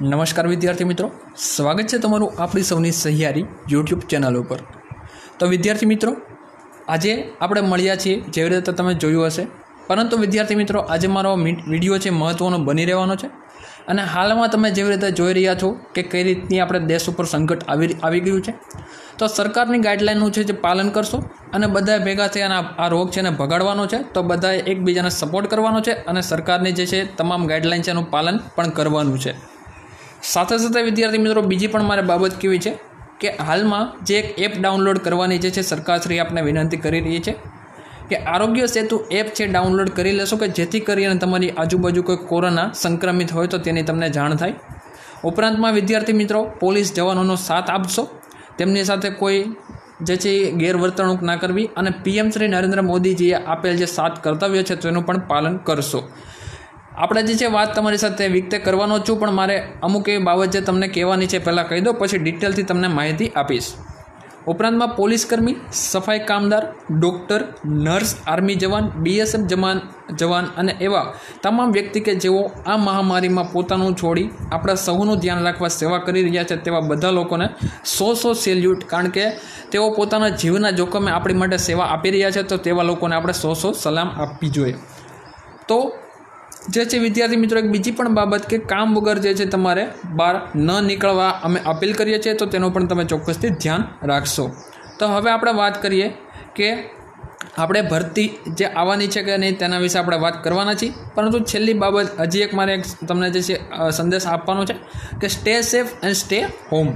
નમસ્કાર વિદ્યાર્થી મિત્રો. સ્વાગત છે તમારું આપણી સૌની સહિયારી યુટ્યુબ ચેનલ ઉપર. તો વિદ્યાર્થી મિત્રો, આજે આપણે મળ્યા છીએ જેવી રીતે તમે જોયું હશે. પરંતુ વિદ્યાર્થી મિત્રો, આજે મારો વીડિયો છે મહત્ત્વનો બની રહેવાનો છે. અને હાલમાં તમે જેવી રીતે જોઈ રહ્યા છો કે કઈ રીતની આપણે દેશ ઉપર સંકટ આવી આવી ગયું છે. તો સરકારની ગાઈડલાઇનનું છે જે પાલન કરશો અને બધાએ ભેગા થઈ આ રોગ છે એને ભગાડવાનો છે, તો બધાએ એકબીજાને સપોર્ટ કરવાનો છે અને સરકારની જે છે તમામ ગાઈડલાઇન છે એનું પાલન પણ કરવાનું છે. સાથે સાથે વિદ્યાર્થી મિત્રો, બીજી પણ મારે બાબત કેવી છે કે હાલમાં જે એક એપ ડાઉનલોડ કરવાની જે છે, સરકારશ્રી આપને વિનંતી કરી રહી છે કે આરોગ્ય સેતુ એપ છે, ડાઉનલોડ કરી લેશો કે જેથી કરીને તમારી આજુબાજુ કોઈ કોરોના સંક્રમિત હોય તો તેની તમને જાણ થાય. ઉપરાંતમાં વિદ્યાર્થી મિત્રો, પોલીસ જવાનોનો સાથ આપશો. તેમની સાથે કોઈ જે છે એ ગેરવર્તણૂક ના કરવી અને પીએમ શ્રી નરેન્દ્ર મોદીજીએ આપેલ જે સાત કર્તવ્ય છે, તેનું પણ પાલન કરશો. આપણે જે છે વાત તમારી સાથે વિકતે કરવાનો છું, પણ મારે અમુક એવી બાબત જે તમને કહેવાની છે પહેલાં કહી દો, પછી ડિટેલથી તમને માહિતી આપીશ. ઉપરાંતમાં પોલીસ કર્મી, સફાઈ કામદાર ડૉક્ટર નર્સ આર્મી જવાન બીએસએફ જવાન જવાન અને એવા તમામ વ્યક્તિ કે જેઓ આ મહામારીમાં પોતાનું છોડી આપણા સૌનું ધ્યાન રાખવા સેવા કરી રહ્યા છે તેવા બધા લોકોને સો સો સેલ્યુટ કારણ કે તેઓ પોતાના જીવના જોખમે આપણી માટે સેવા આપી રહ્યા છે, તો તેવા લોકોને આપણે સો સો સલામ આપવી જોઈએ. તો જે છે, વિદ્યાર્થી મિત્રો, એક બીજી પણ બાબત કે કામ વગર જે છે, તમારે બહાર ન નીકળવા અમે અપીલ કરીએ છીએ, તો તેનું પણ તમે ચોક્કસથી ધ્યાન રાખશો. તો હવે આપણે વાત કરીએ કે આપણે ભરતી જે આવવાની છે કે નહીં, તેના વિશે આપણે વાત કરવાના છીએ. પરંતુ છેલ્લી બાબત, હજી એક મારે તમને જે છે સંદેશ આપવાનો છે કે stay safe and stay home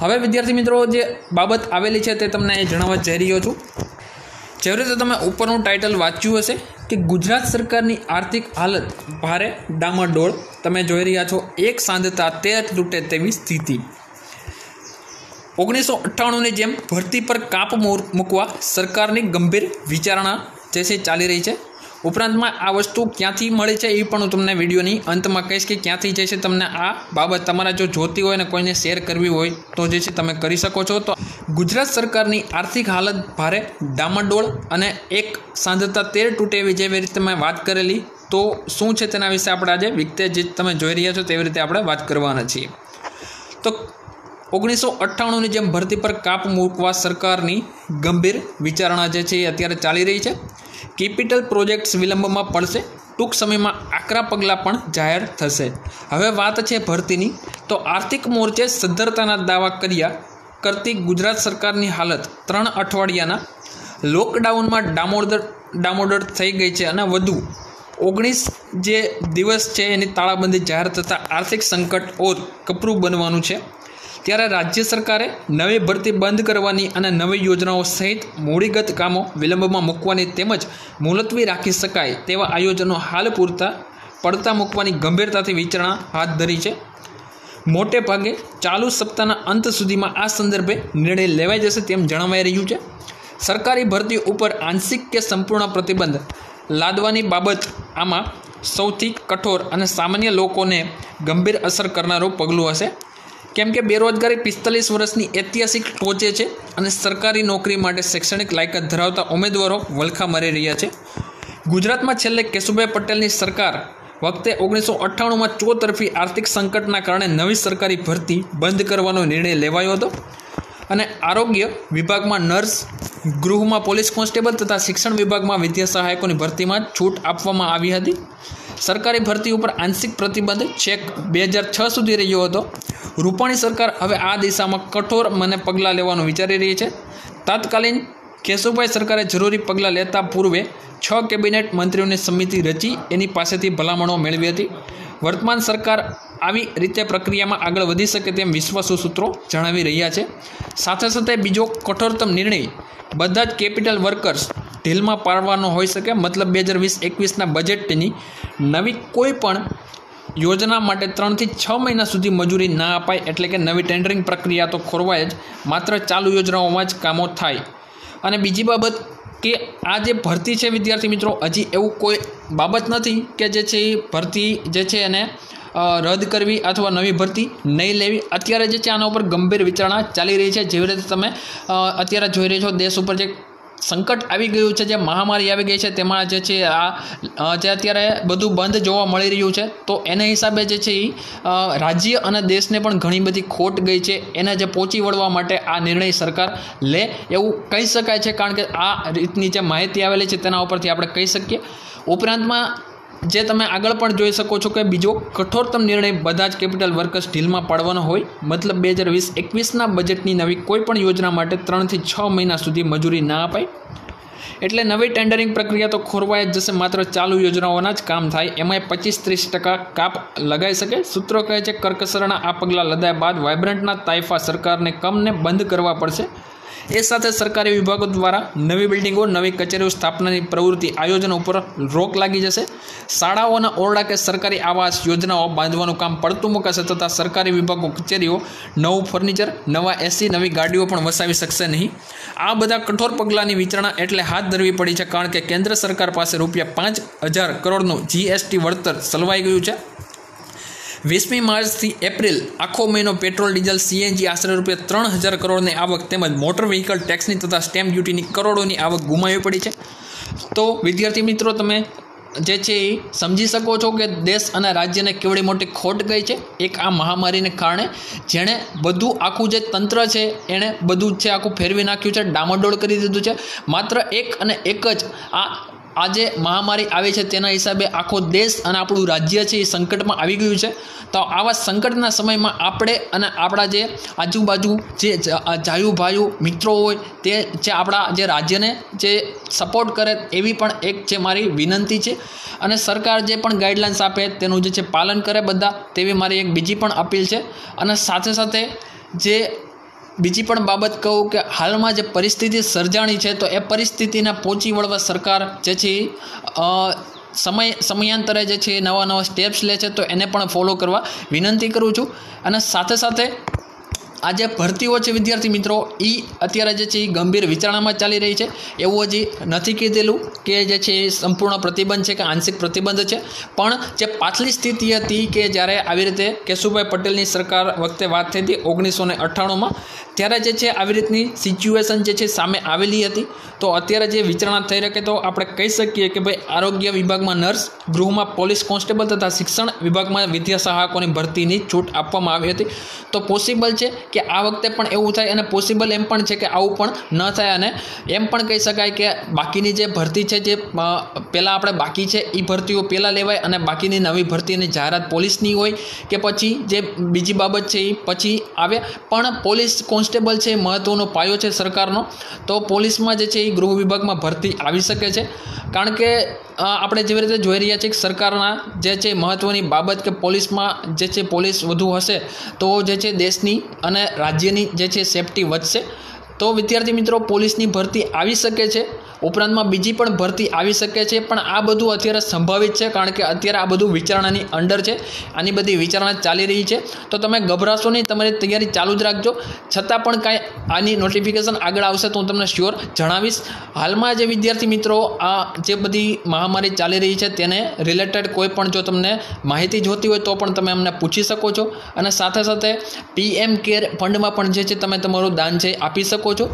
હવે વિદ્યાર્થી મિત્રો, જે બાબત આવેલી છે, તે તમને જણાવવા જઈ રહ્યો છું. જેવી રીતે તમે ઉપરનું ટાઇટલ વાંચ્યું હશે કે ગુજરાત સરકારની આર્થિક હાલત ભારે ડામાડોળ તમે જોઈ રહ્યા છો, એક સાંધતા તેર તૂટે તેવી સ્થિતિ. ઓગણીસો અઠ્ઠાણુંની જેમ ભરતી પર કાપ મૂકવા સરકારની ગંભીર વિચારણા જે છે, ચાલી રહી છે. ઉપરાંતમાં આ વસ્તુ ક્યાંથી મળે છે એ પણ હું તમને વિડીયોની અંતમાં કહીશ કે ક્યાંથી જે છે તમને આ બાબત તમારા જો જોતી હોય ને કોઈને શેર કરવી હોય તો જે છે તમે કરી શકો છો. તો ગુજરાત સરકારની આર્થિક હાલત ભારે ડામાડોળ અને એક સાંધતા તેર તૂટે એવી જેવી રીતે મેં વાત કરેલી. તો શું છે તેના વિશે આપણે આજે વિગતે જે તમે જોઈ રહ્યા છો તેવી રીતે આપણે વાત કરવાના છીએ. તો ઓગણીસો અઠ્ઠાણુંની જેમ ભરતી પર કાપ મૂકવા સરકારની ગંભીર વિચારણા જે છે એ અત્યારે ચાલી રહી છે. કેપિટલ પ્રોજેક્ટ્સ વિલંબમાં પડશે. ટૂંક સમયમાં આકરા પગલાં પણ જાહેર થશે. હવે વાત છે ભરતીની. તો આર્થિક મોરચે સદ્ધરતાના દાવા કર્યા કરતી ગુજરાત સરકારની હાલત ત્રણ અઠવાડિયાના લોકડાઉનમાં ડામોદર ડામોડર થઈ ગઈ છે અને વધુ. ઓગણીસ જે દિવસ છે એની તાળાબંધી જાહેર થતાં આર્થિક સંકટ ઓર કપરું બનવાનું છે. ત્યારે રાજ્ય સરકારે નવી ભરતી બંધ કરવાની અને નવી યોજનાઓ સહિત મૂડીગત કામો વિલંબમાં મૂકવાની તેમજ મુલતવી રાખી શકાય તેવા આયોજનો હાલ પૂરતા પડતા મૂકવાની ગંભીરતાથી વિચારણા હાથ ધરી છે. મોટે ભાગે ચાલુ સપ્તાહના અંત સુધીમાં આ સંદર્ભે નિર્ણય લેવાઈ જશે તેમ જણાવાઈ રહ્યું છે. સરકારી ભરતી ઉપર આંશિક કે સંપૂર્ણ પ્રતિબંધ લાદવાની બાબત આમાં સૌથી કઠોર અને સામાન્ય લોકોને ગંભીર અસર કરનારું પગલું હશે. કેમ કે બેરોજગારી પિસ્તાલીસ વર્ષની ઐતિહાસિક ટોચે છે અને સરકારી નોકરી માટે શૈક્ષણિક લાયકાત ધરાવતા ઉમેદવારો વલખા મારી રહ્યા છે. ગુજરાતમાં છેલ્લે કેશુભાઈ પટેલની સરકાર વખતે ઓગણીસો અઠ્ઠાણુંમાં ચોતરફી આર્થિક સંકટના કારણે નવી સરકારી ભરતી બંધ કરવાનો નિર્ણય લેવાયો હતો અને આરોગ્ય વિભાગમાં નર્સ, ગૃહમાં પોલીસ કોન્સ્ટેબલ તથા શિક્ષણ વિભાગમાં વિદ્યા સહાયકોની ભરતીમાં છૂટ આપવામાં આવી હતી. સરકારી ભરતી ઉપર આંશિક પ્રતિબંધ છેક બે હજાર છ સુધી રહ્યો હતો. રૂપાણી સરકાર હવે આ દિશામાં કઠોર મને પગલાં લેવાનું વિચારી રહી છે. તાત્કાલિન કેશુભાઈ સરકારે જરૂરી પગલાં લેતા પૂર્વે છ કેબિનેટ મંત્રીઓની સમિતિ રચી, એની પાસેથી ભલામણો મેળવી હતી. વર્તમાન સરકાર આવી રીતે પ્રક્રિયામાં આગળ વધી શકે તેમ વિશ્વાસુ સૂત્રો જણાવી રહ્યા છે. સાથે સાથે બીજો કઠોરતમ નિર્ણય બધા જ કેપિટલ વર્કર્સ ઢીલમાં પાડવાનો હોઈ શકે. મતલબ બે હજાર વીસ, એકવીસના બજેટની નવી કોઈ પણ યોજના માટે ત્રણથી છ મહિના સુધી મજૂરી ના અપાય એટલે કે નવી ટેન્ડરિંગ પ્રક્રિયા તો ખોરવાય જ. માત્ર ચાલુ યોજનાઓમાં જ કામો થાય. અને બીજી બાબત કે આ જે ભરતી છે વિદ્યાર્થી મિત્રો, હજી એવું કોઈ બાબત નથી કે જે છે એ ભરતી જે છે એને રદ કરવી અથવા નવી ભરતી નહીં લેવી. અત્યારે જે છે આના ઉપર ગંભીર વિચારણા ચાલી રહી છે. જેવી રીતે તમે અત્યારે જોઈ રહ્યા છો, દેશ ઉપર જે સંકટ આવી ગયું છે, જે મહામારી આવી ગઈ છે, તેમાં જે છે આ જે અત્યારે બધું બંધ જોવા મળી રહ્યું છે, તો એના હિસાબે જે છે એ રાજ્ય અને દેશને પણ ઘણી બધી ખોટ ગઈ છે, એને જે પહોંચી વળવા માટે આ નિર્ણય સરકાર લે. એવું કહી શકાય છે, કારણ કે આ રીતની જે માહિતી આવેલી છે, તેના ઉપરથી આપણે કહી શકીએ. ઉપરાંતમાં જે તમે આગળ પણ જોઈ શકો છો કે બીજો કઠોરતમ નિર્ણય બધા જ કેપિટલ વર્કર્સ ઢીલમાં પાડવાનો હોય. મતલબ બે હજાર વીસ એકવીસના બજેટની નવી કોઈ પણ યોજના માટે ત્રણથી છ મહિના સુધી મજૂરી ના અપાય. એટલે નવી ટેન્ડરિંગ પ્રક્રિયા તો ખોરવાઈ જ જશે, માત્ર ચાલુ યોજનાઓના જ કામ થાય. એમાંય પચીસ ત્રીસ ટકા કાપ લગાઈ શકે. સૂત્રો કહે છે, કરકસરના આ પગલાં લદાયા બાદ વાઇબ્રન્ટના તાઇફા સરકારને કમને બંધ કરવા પડશે? એ સાથે સરકારી વિભાગો દ્વારા નવી બિલ્ડિંગો, નવી કચેરીઓ, સ્થાપનાની પ્રવૃત્તિ, આયોજન ઉપર રોક લાગી જશે. શાળાઓના ઓરડા કે સરકારી આવાસ યોજનાઓ બાંધવાનું કામ પડતું મૂકાશે તથા સરકારી વિભાગો, કચેરીઓ, નવું ફર્નિચર, નવા એસી નવી ગાડીઓ પણ વસાવી શકશે નહીં. આ બધા કઠોર પગલાંની વિચારણા એટલે હાથ ધરવી પડી છે કારણ કે કેન્દ્ર સરકાર પાસે રૂપિયા પાંચ હજાર કરોડનું જીએસટી વળતર સલવાઈ ગયું છે. વીસમી માર્ચથી એપ્રિલ આખો મહિનો પેટ્રોલ, ડીઝલ, સીએનજી આશરે રૂપિયા ત્રણ હજાર કરોડની આવક તેમજ મોટર વ્હીકલ ટેક્સની તથા સ્ટેમ્પ ડ્યુટીની કરોડોની આવક ગુમાવી પડી છે. તો વિદ્યાર્થી મિત્રો, તમે જે છે એ સમજી શકો છો કે દેશ અને રાજ્યને કેવડી મોટી ખોટ ગઈ છે. એક આ મહામારીને કારણે જેણે બધું આખું જે તંત્ર છે, એણે બધું છે આખું ફેરવી નાખ્યું છે ડામાડોળ કરી દીધું છે. માત્ર એક અને એક જ આ આજે મહામારી આવી છે તેના હિસાબે આખો દેશ અને આપણું રાજ્ય છે એ સંકટમાં આવી ગયું છે. તો આવા સંકટના સમયમાં આપણે અને આપણા જે આજુબાજુ જે જાયુ ભાઈઓ મિત્રો હોય તે જે આપણા જે રાજ્યને જે સપોર્ટ કરે એવી પણ એક જે મારી વિનંતી છે. અને સરકાર જે પણ ગાઈડલાઇન્સ આપે તેનું જે છે પાલન કરે બધા તેવી મારી એક બીજી પણ અપીલ છે. અને સાથે સાથે જે બીજી પણ બાબત કહું કે હાલમાં જે પરિસ્થિતિ સર્જાણી છે, તો એ પરિસ્થિતિને પહોંચી વળવા સરકાર જે છે સમય, સમયાંતરે જે છે નવા નવા સ્ટેપ્સ લે છે, તો એને પણ ફોલો કરવા વિનંતી કરું છું. અને સાથે સાથે આ જે ભરતીઓ છે, વિદ્યાર્થી મિત્રો. એ અત્યારે જે છે એ ગંભીર વિચારણામાં ચાલી રહી છે. એવું હજી નથી કીધેલું કે જે છે એ સંપૂર્ણ પ્રતિબંધ છે કે આંશિક પ્રતિબંધ છે. પણ જે પાછલી સ્થિતિ હતી કે જ્યારે આવી રીતે કેશુભાઈ પટેલની સરકાર વખતે વાત થઈ હતી ઓગણીસો ને અઠ્ઠાણુંમાં, ત્યારે જે છે, આવી રીતની સિચ્યુએશન જે છે, સામે આવેલી હતી. તો અત્યારે જે વિચારણા થઈ રહે તો આપણે કહી શકીએ કે ભાઈ, આરોગ્ય વિભાગમાં નર્સ ગૃહમાં પોલીસ કોન્સ્ટેબલ તથા શિક્ષણ વિભાગમાં વિદ્યા સહાયકોની ભરતીની છૂટ આપવામાં આવી હતી. તો પોસિબલ છે કે આ વખતે પણ એવું થાય અને પોસિબલ એમ પણ છે કે આવું પણ ન થાય અને એમ પણ કહી શકાય કે બાકીની જે ભરતી છે જે પહેલાં આપણે બાકી છે એ ભરતીઓ પહેલાં લેવાય અને બાકીની નવી ભરતીની જાહેરાત પોલીસની હોય કે પછી જે બીજી બાબત છે એ પછી આવે. પણ પોલીસ કોન્સ્ટેબલ છે મહત્ત્વનો પાયો છે સરકારનો. તો પોલીસમાં જે છે એ ગૃહ વિભાગમાં ભરતી આવી શકે છે. કારણ કે આપણે જેવી રીતે જોઈ રહ્યા છીએ કે સરકારના જે છે મહત્ત્વની બાબત કે પોલીસમાં જે છે પોલીસ વધુ હશે, તો જે છે દેશની અને રાજ્યની જે છે સેફટી વધશે. તો વિદ્યાર્થી મિત્રો, પોલીસની ભરતી આવી શકે છે. ઉપરાંતમાં બીજી પણ ભરતી આવી શકે છે, પણ આ બધું અત્યારે સંભવિત છે, કારણ કે અત્યારે આ બધું વિચારણાની અંડર છે. આની બધી વિચારણા ચાલી રહી છે. તો તમે ગભરાશો નહીં, તમારી તૈયારી ચાલુ જ રાખજો. છતાં પણ કાંઈ આની નોટિફિકેશન આગળ આવશે તો હું તમને શ્યોર જણાવીશ. હાલમાં જે વિદ્યાર્થી મિત્રો, આ જે બધી મહામારી ચાલી રહી છે, તેને રિલેટેડ કોઈ પણ જો તમને માહિતી જોતી હોય તો પણ તમે અમને પૂછી શકો છો. અને સાથે સાથે પીએમ કેર ફંડમાં પણ જે છે, તમે તમારું દાન છે આપી શકો છો.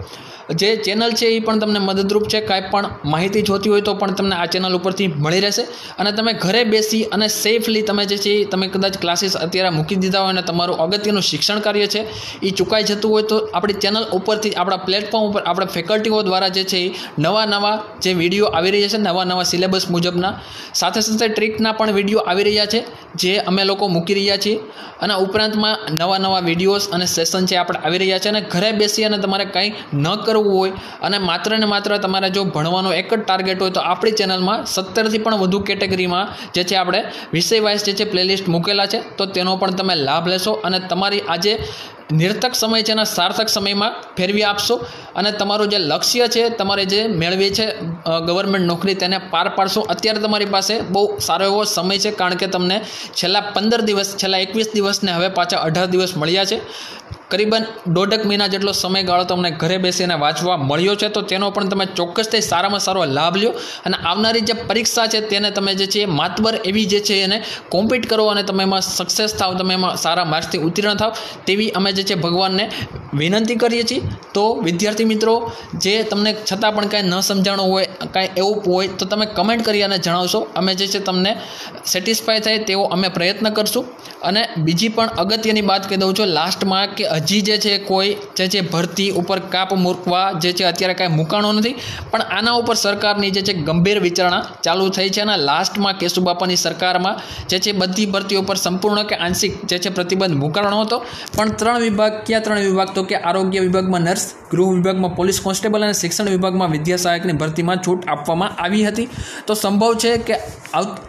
જે ચેનલ છે એ પણ તમને મદદરૂપ છે, કાંઈ પણ માહિતી જોતી હોય તો પણ તમને આ ચેનલ ઉપરથી મળી રહેશે. અને તમે ઘરે બેસી અને સેફલી તમે જે છે તમે કદાચ ક્લાસીસ અત્યારે મૂકી દીધા હોય અને તમારું અગત્યનું શિક્ષણ કાર્ય છે, એ ચૂકાઈ જતું હોય તો આપણી ચેનલ ઉપરથી, આપણા પ્લેટફોર્મ ઉપર, આપણા ફેકલ્ટીઓ દ્વારા જે છે એ નવા નવા જે વીડિયો આવી રહ્યા છે, નવા નવા સિલેબસ મુજબના. સાથે સાથે ટ્રીકના પણ વીડિયો આવી રહ્યા છે, જે અમે લોકો મૂકી રહ્યા છીએ. અને ઉપરાંતમાં નવા નવા વિડીયોઝ અને સેશન છે આપણે આવી રહ્યા છે અને ઘરે બેસી અને તમારે કંઈ ન કરવું કરવું હોય અને માત્ર ને માત્ર તમારે જો ભણવાનો એક જ ટાર્ગેટ હોય તો આપણી ચેનલમાં સત્તરથી પણ વધુ કેટેગરીમાં જે છે આપણે વિષય વાઇઝ જે છે પ્લેલિસ્ટ મૂકેલા છે, તો તેનો પણ તમે લાભ લેશો અને તમારી આજે નિર્થક સમય છે એના સાર્થક સમયમાં ફેરવી આપશો અને તમારું જે લક્ષ્ય છે, તમારે જે મેળવી છે ગવર્મેન્ટ નોકરી તેને પાર પાડશો. અત્યારે તમારી પાસે બહુ સારો એવો સમય છે, કારણ કે તમને છેલ્લા પંદર દિવસ, છેલ્લા એકવીસ દિવસને હવે પાછા અઢાર દિવસ મળ્યા છે. કરીબન દોઢક મહિના જેટલો સમયગાળો તમને ઘરે બેસીને વાંચવા મળ્યો છે, તો તેનો પણ તમે ચોક્કસથી સારામાં સારો લાભ લ્યો. અને આવનારી જે પરીક્ષા છે, તેને તમે જે છે માતબર એવી જે છે એને કોમ્પીટ કરો અને તમે એમાં સક્સેસ થાવ, તમે એમાં સારા માર્ક્સથી ઉત્તીર્ણ થાવ, તેવી અમે જે છે ભગવાનને વિનંતી કરીએ છીએ. તો વિદ્યાર્થી મિત્રો, જે તમને છતાં પણ કાંઈ ન સમજાણું હોય, કાંઈ એવું હોય, તો તમે કમેન્ટ કરી અને જણાવશો. અમે જે છે તમને સેટિસ્ફાય થાય તેવો અમે પ્રયત્ન કરશું. અને બીજી પણ અગત્યની વાત કહી દઉં છું લાસ્ટમાં કે હજી જે છે કોઈ જે છે ભરતી ઉપર કાપ મૂકવા જે છે અત્યારે કાંઈ મૂકાણો નથી, પણ આના ઉપર સરકારની જે છે ગંભીર વિચારણા ચાલુ થઈ છે અને લાસ્ટમાં કેશુબાપાની સરકારમાં જે છે બધી ભરતીઓ પર સંપૂર્ણ કે આંશિક જે છે પ્રતિબંધ મૂકાણો હતો. પણ ત્રણ વિભાગ, કયા ત્રણ વિભાગ? તો કે આરોગ્ય વિભાગમાં નર્સ, ગૃહ વિભાગમાં પોલીસ કોન્સ્ટેબલ અને શિક્ષણ વિભાગમાં વિદ્યા સહાયકની ભરતીમાં છૂટ આપવામાં આવી હતી. તો સંભવ છે કે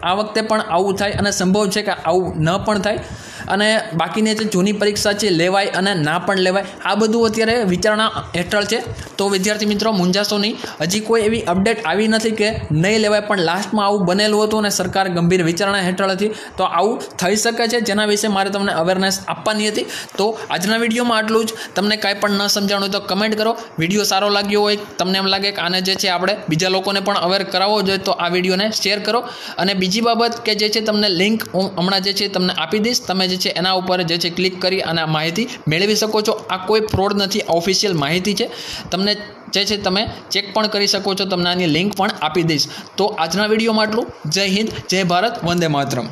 આ વખતે પણ આવું થાય અને સંભવ છે કે આવું ન પણ થાય. અને બાકીની જે જૂની પરીક્ષા છે, લેવાય અને ના પણ લેવાય, આ બધું અત્યારે વિચારણા હેઠળ છે. તો વિદ્યાર્થી મિત્રો મૂંઝાશો નહીં. હજી કોઈ એવી અપડેટ આવી નથી કે નહીં લેવાય, પણ લાસ્ટમાં આવું બનેલું હતું અને સરકાર ગંભીર વિચારણા હેઠળ હતી. તો આવું થઈ શકે છે, જેના વિશે મારે તમને અવેરનેસ આપવાની હતી. તો આજના વિડીયોમાં આટલું જ. તમને કાંઈ પણ ન સમજાણું હોય તો કમેન્ટ કરો. વીડિયો સારો લાગ્યો હોય, તમને એમ લાગે કે આને જે છે આપણે બીજા લોકોને પણ અવેર કરાવવો જોઈએ, તો આ વિડીયોને શેર કરો. અને બીજી બાબત કે જે છે, તમને લિંક હું હમણાં જે છે તમને આપી દઈશ. તમે જે છે, એના ઉપર જે છે ક્લિક કરી અને આ માહિતી મેળવી શકો છો. આ કોઈ ફ્રોડ નથી ઓફિશિયલ માહિતી છે. તમને જે છે, તમે ચેક પણ કરી શકો છો. તમને આની લિંક પણ આપી દઈશ. તો આજના વિડીયોમાં આટલું. જય હિન્દ, જય ભારત, વંદે માતરમ.